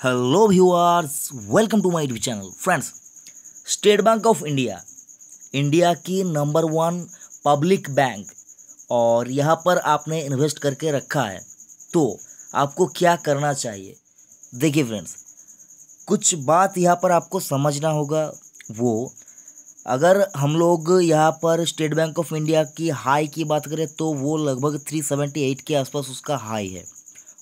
Hello viewers welcome to my YouTube channel friends State Bank of India India की number one public bank और यहाँ पर आपने invest करके रखा है तो आपको क्या करना चाहिए? देखिए फ्रेंड्स कुछ बात यहाँ पर आपको समझना होगा। वो, अगर हम लोग यहाँ पर स्टेट बैंक ऑफ़ इंडिया की हाई की बात करें तो वो लगभग 378 के आसपास उसका हाई है।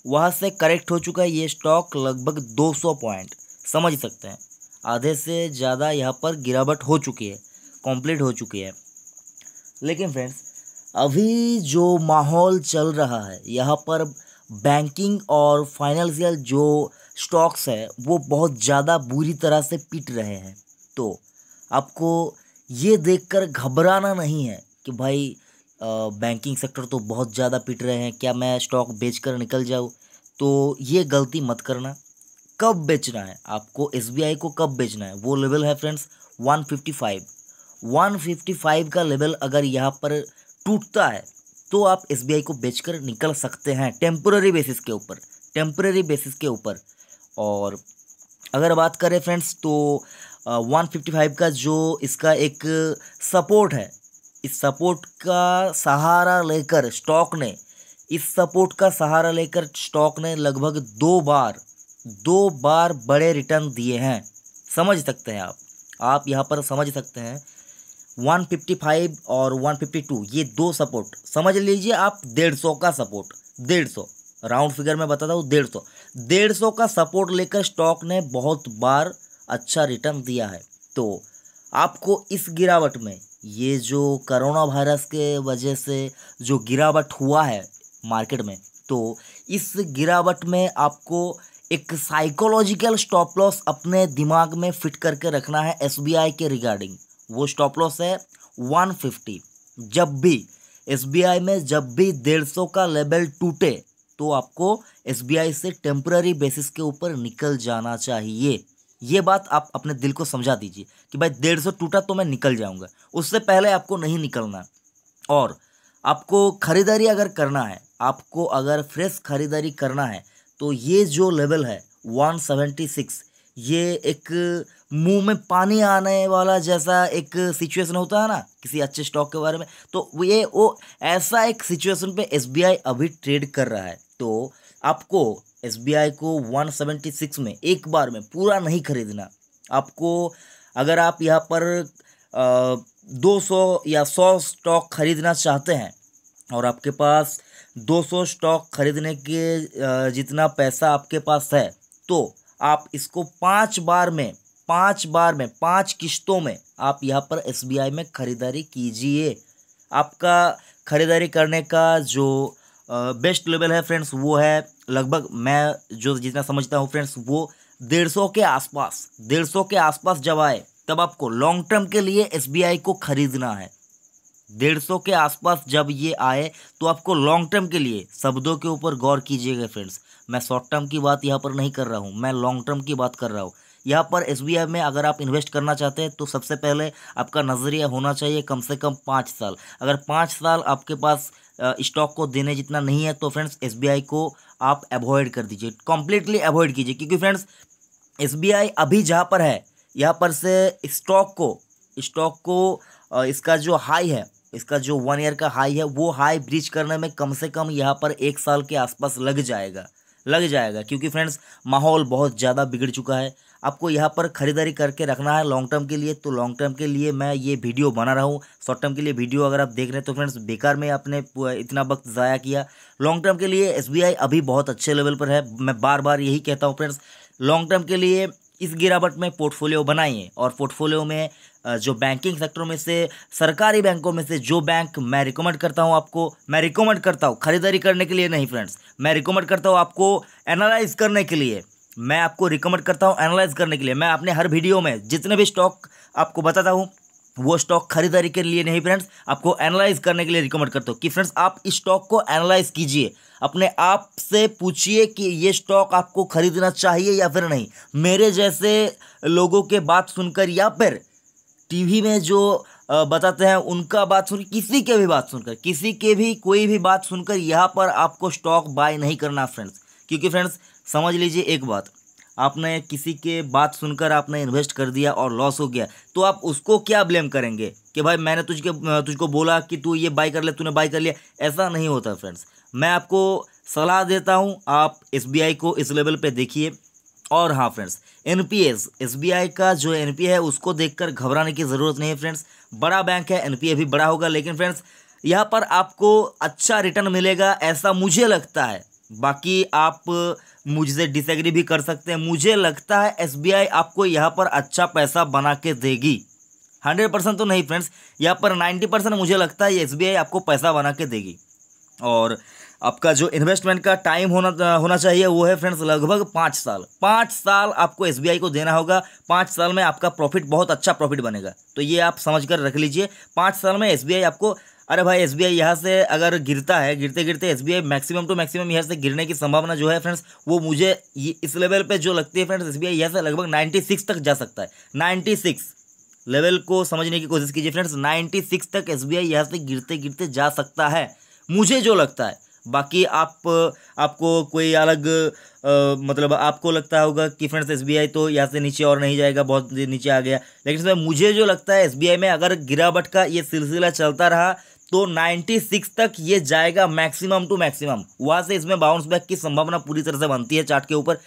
वहाँ से करेक्ट हो चुका है ये स्टॉक लगभग 200 पॉइंट समझ सकते हैं। आधे से ज़्यादा यहाँ पर गिरावट हो चुकी है कंप्लीट हो चुकी है। लेकिन फ्रेंड्स अभी जो माहौल चल रहा है, यहाँ पर बैंकिंग और फाइनेंशियल जो स्टॉक्स है, वो बहुत ज़्यादा बुरी तरह से पिट रहे हैं। तो आपको ये देखकर घबराना नहीं है कि भाई बैंकिंग सेक्टर तो बहुत ज़्यादा पिट रहे हैं। क्या मैं स्टॉक बेच कर निकल जाऊँ? तो ये गलती मत करना। कब बेचना है? आपको एसबीआई को कब बेचना है? वो लेवल है फ्रेंड्स 155 155 का लेवल अगर यहाँ पर टूटता है तो आप एसबीआई को बेचकर निकल सकते हैं टेम्पररी बेसिस के ऊपर। टेम्पररी बेसिस के ऊपर। और अगर बात करें फ्रेंड्स तो वन फिफ्टी फाइव का जो इसका एक सपोर्ट है इस सपोर्ट का सहारा लेकर स्टॉक ने, इस सपोर्ट का सहारा लेकर स्टॉक ने लगभग दो बार दो बार बड़े रिटर्न दिए हैं। समझ सकते हैं आप। आप यहाँ पर समझ सकते हैं। 155 और 152 ये दो सपोर्ट। समझ लीजिए आप, डेढ़ सौ का सपोर्ट। डेढ़ सौ। राउंड फिगर में बताता हूँ डेढ़ सौ। डेढ़ सौ का सपोर्ट लेकर स्टॉक ने बहुत बार अच्छा रिटर्न दिया है। तो आपको इस गिरावट में ये जो करोना वायरस के वजह से जो गिरावट हुआ है मार्केट में तो इस गिरावट में आपको एक साइकोलॉजिकल स्टॉप लॉस अपने दिमाग में फिट करके रखना है एसबीआई के रिगार्डिंग वो स्टॉप लॉस है 150 जब भी एसबीआई में जब भी डेढ़ सौ का लेवल टूटे तो आपको एसबीआई से टेम्पररी बेसिस के ऊपर निकल जाना चाहिए। ये बात आप अपने दिल को समझा दीजिए कि भाई डेढ़ सौ टूटा तो मैं निकल जाऊँगा। उससे पहले आपको नहीं निकलना। और आपको खरीदारी अगर करना है, आपको अगर फ्रेश खरीदारी करना है तो ये जो लेवल है 176 ये एक मुँह में पानी आने वाला जैसा एक सिचुएशन होता है ना, किसी अच्छे स्टॉक के बारे में तो ये वो ऐसा एक सिचुएशन पे एस अभी ट्रेड कर रहा है। तो आपको SBI को 176 में एक बार में पूरा नहीं खरीदना। आपको अगर आप यहाँ पर दो सौ या सौ स्टॉक खरीदना चाहते हैं और आपके पास 200 स्टॉक खरीदने के जितना पैसा आपके पास है तो आप इसको पाँच बार में, पाँच बार में, पाँच किश्तों में आप यहाँ पर SBI में ख़रीदारी कीजिए। आपका ख़रीदारी करने का जो बेस्ट लेवल है फ्रेंड्स वो है लगभग मैं जो जितना समझता हूँ फ्रेंड्स वो डेढ़ सौ के आसपास, डेढ़ सौ के आसपास जब आए, तब आपको लॉन्ग टर्म के लिए एसबीआई को ख़रीदना है। डेढ़ सौ के आसपास जब ये आए तो आपको लॉन्ग टर्म के लिए शब्दों के ऊपर गौर कीजिएगा फ्रेंड्स मैं शॉर्ट टर्म की बात यहाँ पर नहीं कर रहा हूँ, मैं लॉन्ग टर्म की बात कर रहा हूँ। यहाँ पर एसबीआई में अगर आप इन्वेस्ट करना चाहते हैं तो सबसे पहले आपका नज़रिया होना चाहिए कम से कम पाँच साल। अगर पाँच साल आपके पास स्टॉक को देने जितना नहीं है तो फ्रेंड्स एसबीआई को आप अवॉइड कर दीजिए। कम्प्लीटली अवॉइड कीजिए, क्योंकि फ्रेंड्स एसबीआई अभी जहाँ पर है, यहाँ पर से स्टॉक को स्टॉक को इसका जो हाई है, इसका जो वन ईयर का हाई है, वो हाई ब्रीच करने में कम से कम यहाँ पर एक साल के आसपास लग जाएगा लग जाएगा। क्योंकि फ्रेंड्स माहौल बहुत ज़्यादा बिगड़ चुका है आपको यहाँ पर ख़रीदारी करके रखना है लॉन्ग टर्म के लिए तो लॉन्ग टर्म के लिए मैं ये वीडियो बना रहा हूँ। शॉर्ट टर्म के लिए वीडियो अगर आप देख रहे हैं तो फ्रेंड्स बेकार में आपने इतना वक्त ज़ाया किया। लॉन्ग टर्म के लिए एसबीआई अभी बहुत अच्छे लेवल पर है। मैं बार बार यही कहता हूँ फ्रेंड्स लॉन्ग टर्म के लिए इस गिरावट में पोर्टफोलियो बनाइए। और पोर्टफोलियो में जो बैंकिंग सेक्टर में से, सरकारी बैंकों में से जो बैंक मैं रिकमेंड करता हूँ आपको, मैं रिकमेंड करता हूँ खरीदारी करने के लिए नहीं फ्रेंड्स मैं रिकमेंड करता हूँ आपको एनालाइज करने के लिए। मैं आपको रिकमेंड करता हूँ एनालाइज करने के लिए। मैं अपने हर वीडियो में जितने भी स्टॉक आपको बताता हूँ, वो स्टॉक खरीदारी के लिए नहीं फ्रेंड्स आपको एनालाइज करने के लिए रिकमेंड करता हूँ। कि फ्रेंड्स आप इस स्टॉक को एनालाइज कीजिए। अपने आप से पूछिए कि ये स्टॉक आपको खरीदना चाहिए या फिर नहीं। मेरे जैसे लोगों के बात सुनकर या फिर टीवी में जो बताते हैं, उनका बात सुन, किसी के भी बात सुनकर, किसी के भी कोई भी बात सुनकर यहाँ पर आपको स्टॉक बाय नहीं करना फ्रेंड्स क्योंकि फ्रेंड्स समझ लीजिए एक बात, आपने किसी के बात सुनकर आपने इन्वेस्ट कर दिया और लॉस हो गया तो आप उसको क्या ब्लेम करेंगे? कि भाई मैंने तुझके, तुझको बोला कि तू ये बाई कर ले, तूने बाई कर लिया, ऐसा नहीं होता फ्रेंड्स मैं आपको सलाह देता हूँ, आप एसबीआई को इस लेवल पे देखिए. और हाँ friends N P S S B I का जो एन पी है, उसको देखकर घबराने की ज़रूरत नहीं है फ्रेंड्स बड़ा बैंक है एन पी ए भी बड़ा होगा, लेकिन फ्रेंड्स यहाँ पर आपको अच्छा रिटर्न मिलेगा, ऐसा मुझे लगता है. बाकी आप मुझसे डिसएग्री भी कर सकते हैं। मुझे लगता है एस बी आई आपको यहाँ पर अच्छा पैसा बना के देगी। हंड्रेड परसेंट तो नहीं फ्रेंड्स यहाँ पर नाइन्टी परसेंट मुझे लगता है आई आपको पैसा बना के देगी। और आपका जो इन्वेस्टमेंट का टाइम होना होना चाहिए वो है फ्रेंड्स लगभग पाँच साल। पाँच साल आपको एसबीआई को देना होगा। पाँच साल में आपका प्रॉफिट बहुत अच्छा प्रॉफिट बनेगा। तो ये आप समझ कर रख लीजिए। पाँच साल में एसबीआई आपको अरे भाई एस बी आई यहाँ से अगर गिरता है गिरते गिरते S B I maximum to maximum यहाँ से गिरने की संभावना जो है फ्रेंड्स वो मुझे इस लेवल पे जो लगती है फ्रेंड्स एस बी आई यहाँ से लगभग नाइन्टी सिक्स तक जा सकता है। नाइन्टी सिक्स लेवल को समझने की कोशिश कीजिए फ्रेंड्स नाइन्टी सिक्स तक एस बी आई यहाँ से गिरते गिरते जा सकता है। मुझे जो लगता है बाकी आप आपको कोई अलग आ, मतलब आपको लगता होगा कि फ्रेंड्स एसबीआई तो यहाँ से नीचे और नहीं जाएगा बहुत नीचे आ गया। लेकिन मुझे जो लगता है एसबीआई में अगर गिरावट का ये सिलसिला चलता रहा तो 96 तक ये जाएगा मैक्सिमम टू मैक्सिमम वहाँ से इसमें बाउंस बैक की संभावना पूरी तरह से बनती है चार्ट के ऊपर।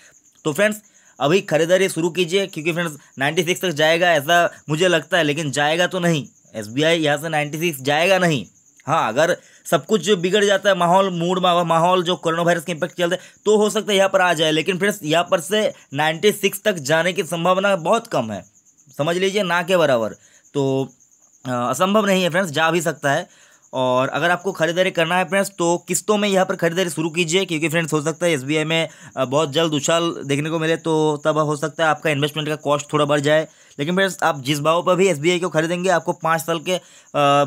तो फ्रेंड्स अभी खरीदारी शुरू कीजिए, क्योंकि फ्रेंड्स 96 तक जाएगा ऐसा मुझे लगता है, लेकिन जाएगा तो नहीं। एस बी आई यहाँ से 96 जाएगा नहीं। हाँ अगर सब कुछ जो बिगड़ जाता है, माहौल मूड माहौल जो कोरोना वायरस के इम्पैक्ट चलते तो हो सकता है यहाँ पर आ जाए। लेकिन फ्रेंड्स यहाँ पर से 96 तक जाने की संभावना बहुत कम है। समझ लीजिए ना के बराबर। तो असंभव नहीं है फ्रेंड्स जा भी सकता है। और अगर आपको खरीदारी करना है फ्रेंड्स तो किस्तों में यहाँ पर खरीदारी शुरू कीजिए, क्योंकि फ्रेंड्स, हो सकता है एसबीआई में बहुत जल्द उछाल देखने को मिले तो तब हो सकता है आपका इन्वेस्टमेंट का कॉस्ट थोड़ा बढ़ जाए। लेकिन फ्रेंड्स आप जिस भाव पर भी एसबीआई को खरीदेंगे, आपको पाँच साल के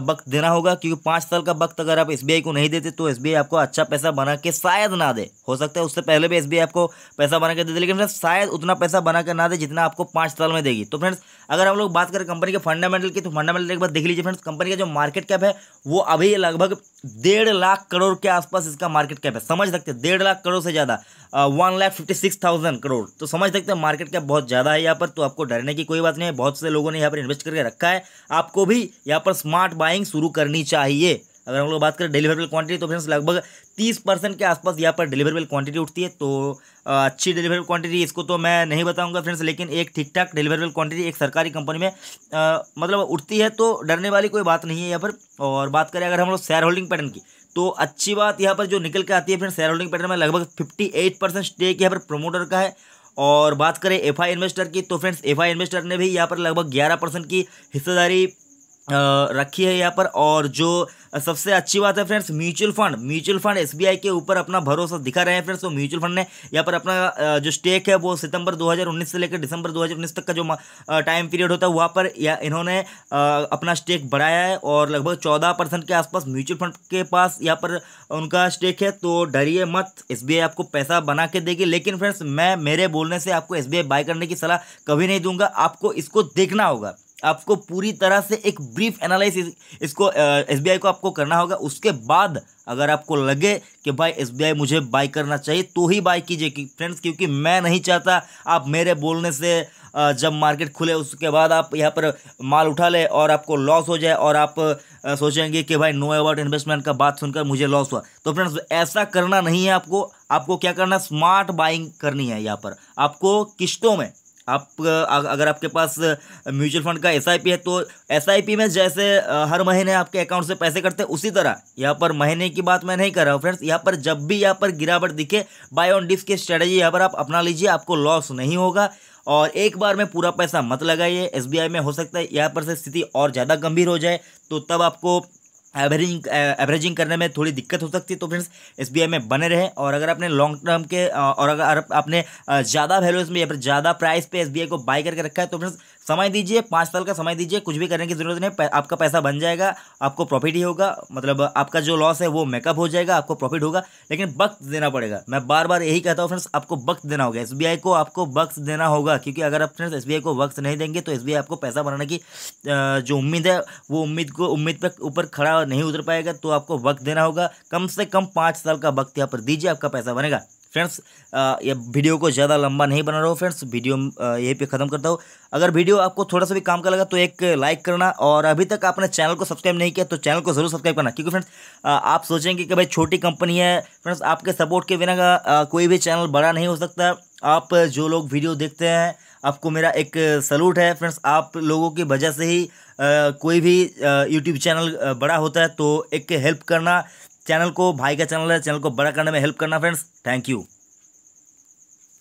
वक्त देना होगा, क्योंकि पाँच साल का वक्त अगर आप एसबीआई को नहीं देते तो एसबीआई आपको अच्छा पैसा बना के शायद ना दे। हो सकता है उससे पहले भी एसबीआई आपको पैसा बना के दे दे, लेकिन फ्रेंड्स शायद उतना पैसा बना के ना दे जितना आपको पाँच साल में देगी। तो फ्रेंड्स अगर हम लोग बात करें कंपनी के फंडामेंटल की तो फंडामेंटल एक बार देख लीजिए फ्रेंड्स कंपनी का जो मार्केट कैप है, वो अभी लगभग डेढ़ लाख करोड़ के आसपास इसका मार्केट कैप है। समझ सकते हैं, डेढ़ लाख करोड़ से ज़्यादा one lakh fifty six thousand crore. तो समझ सकते हैं मार्केट कैप बहुत ज़्यादा है यहाँ पर तो आपको डरने की कोई बात नहीं है बहुत से लोगों ने यहाँ पर इन्वेस्ट करके रखा है। आपको भी यहाँ पर स्मार्ट बाइंग शुरू करनी चाहिए। अगर हम लोग बात करें डिलीवरेबल क्वांटिटी तो फ्रेंड्स लगभग तीस परसेंट के आसपास यहाँ पर डिलीवरेबल क्वांटिटी उठती है। तो अच्छी डिलीवरेबल क्वांटिटी इसको तो मैं नहीं बताऊँगा फ्रेंड्स लेकिन एक ठीक ठाक डिलीवरेबल क्वांटिटी एक सरकारी कंपनी में आ, मतलब उठती है तो डरने वाली कोई बात नहीं है यहाँ पर। और बात करें अगर हम लोग शेयर होल्डिंग पैटर्न की तो अच्छी बात यहाँ पर जो निकल के आती है फ्रेंड्स शेयर होल्डिंग पैटर्न में लगभग फिफ्टी स्टेक यहाँ पर प्रोमोटर का है। और बात करें एफआई इन्वेस्टर की तो फ्रेंड्स, एफआई इन्वेस्टर ने भी यहाँ पर लगभग ग्यारह परसेंट की हिस्सेदारी रखी है यहाँ पर। और जो सबसे अच्छी बात है friends, mutual fund. Mutual fund SBI के ऊपर अपना भरोसा दिखा रहे हैं फ्रेंड्स। तो म्यूचुअल फंड ने यहाँ पर अपना जो स्टेक है वो सितंबर 2019 से लेकर दिसंबर 2019 तक का जो टाइम पीरियड होता है, वहाँ पर या इन्होंने अपना स्टेक बढ़ाया है। और लगभग चौदह परसेंट के आसपास म्यूचुअल फंड के पास यहाँ पर उनका स्टेक है। तो डरिए मत, एसबीआई आपको पैसा बना के देगी। लेकिन फ्रेंड्स, मैं मेरे बोलने से आपको एस बाय करने की सलाह कभी नहीं दूँगा। आपको इसको देखना होगा। आपको पूरी तरह से एक ब्रीफ एनालिसिस इसको एसबीआई को आपको करना होगा। उसके बाद अगर आपको लगे कि भाई एसबीआई मुझे बाई करना चाहिए तो ही बाई कीजिए कि फ्रेंड्स क्योंकि मैं नहीं चाहता आप मेरे बोलने से जब मार्केट खुले, उसके बाद आप यहाँ पर माल उठा ले और आपको लॉस हो जाए और आप सोचेंगे कि भाई नो अबाउट इन्वेस्टमेंट का बात सुनकर मुझे लॉस हुआ। तो फ्रेंड्स ऐसा करना नहीं है आपको। आपको क्या करना स्मार्ट बाइंग करनी है यहाँ पर। आपको किस्तों में आप अगर आपके पास म्यूचुअल फंड का एसआईपी है तो एसआईपी में जैसे हर महीने आपके अकाउंट से पैसे कटते उसी तरह। यहाँ पर महीने की बात मैं नहीं कर रहा हूँ, फ्रेंड्स। यहाँ पर जब भी यहाँ पर गिरावट दिखे बाय ऑन डिप्स की स्ट्रेटेजी यहाँ पर आप अपना लीजिए, आपको लॉस नहीं होगा। और एक बार में पूरा पैसा मत लगाइए एसबीआई में हो सकता है, यहाँ पर से स्थिति और ज़्यादा गंभीर हो जाए तो तब आपको एवरेजिंग एवरेजिंग करने में थोड़ी दिक्कत हो सकती है। तो फ्रेंड्स एसबीआई में बने रहें और अगर आपने लॉन्ग टर्म के और अगर आपने ज़्यादा वैल्यूज़ में या फिर ज़्यादा प्राइस पे एसबीआई को बाई करके रखा है तो फ्रेंड्स समय दीजिए, पाँच साल का समय दीजिए, कुछ भी करने की ज़रूरत नहीं आपका पैसा बन जाएगा, आपको प्रॉफिट ही होगा मतलब आपका जो लॉस है वो मेकअप हो जाएगा, आपको प्रॉफिट होगा, लेकिन वक्त देना पड़ेगा। मैं बार बार यही कहता हूँ फ्रेंड्स आपको वक्त देना होगा। एसबीआई को आपको वक्त देना होगा, क्योंकि अगर आप फ्रेंड्स एसबीआई को वक्त नहीं देंगे तो एसबीआई आपको पैसा बनाने की जो उम्मीद है, वो उम्मीद को, उम्मीद पर ऊपर खड़ा नहीं उतर पाएगा तो आपको वक्त देना होगा। कम से कम पाँच साल का वक्त यहाँ पर दीजिए, आपका पैसा बनेगा। फ्रेंड्स ये वीडियो को ज़्यादा लंबा नहीं बना रहा हूँ फ्रेंड्स वीडियो यहीं पे ख़त्म करता हूँ। अगर वीडियो आपको थोड़ा सा भी काम का लगा तो एक लाइक करना और अभी तक आपने चैनल को सब्सक्राइब नहीं किया तो चैनल को ज़रूर सब्सक्राइब करना क्योंकि फ्रेंड्स आप सोचेंगे कि भाई छोटी कंपनी है फ्रेंड्स आपके सपोर्ट के बिना कोई भी चैनल बड़ा नहीं हो सकता। आप जो लोग वीडियो देखते हैं आपको मेरा एक सलूट है फ्रेंड्स आप लोगों की वजह से ही आ, कोई भी यूट्यूब चैनल बड़ा होता है तो एक हेल्प करना चैनल को, भाई का चैनल है, चैनल को बड़ा करने में हेल्प करना, फ्रेंड्स। Thank you